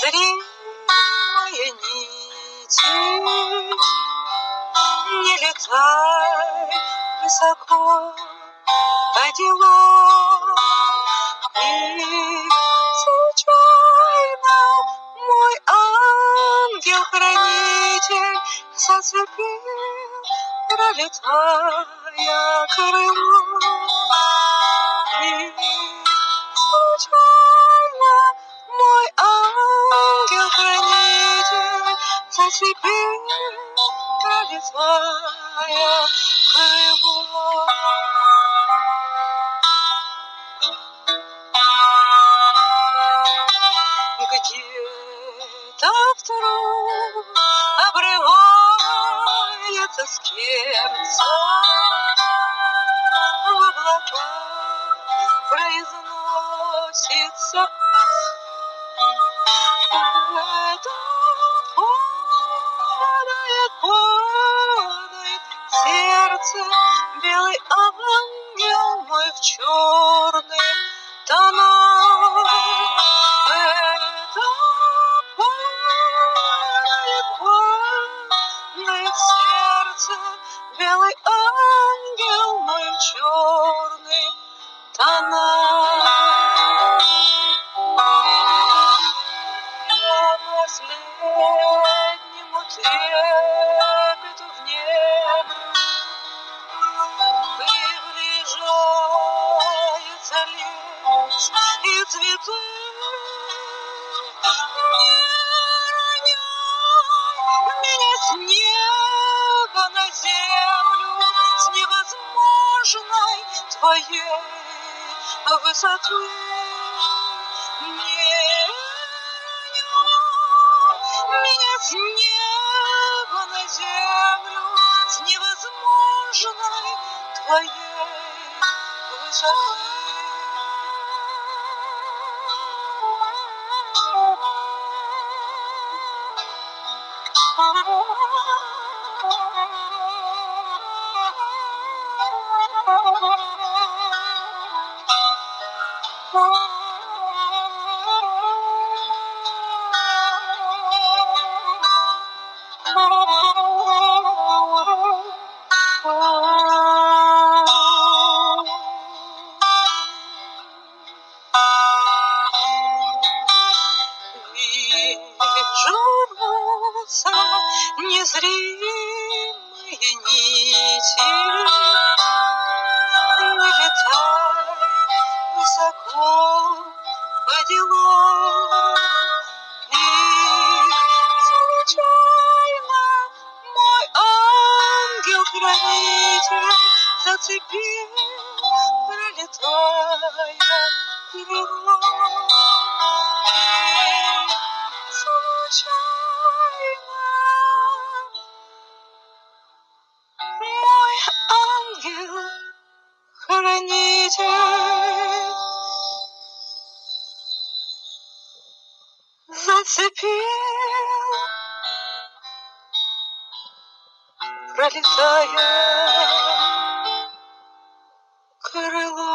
зримые нити Не летай высоко по делам. И случайно мой ангел-хранитель Зацепил, пролетая крыло И зацепил, пролетая крылом. Где-то вдруг обрывается скерца в облака произносится это падает, сердце белый мой в черных тонах. Это ангел мой в черных тонах. Я твоей высоты. Не меня с неба на землю, с невозможной твоей Вижу незримые нити, по делам. И случайно мой ангел-хранитель зацепил, пролетая крылом. И случайно зацепил, пролетая крылом.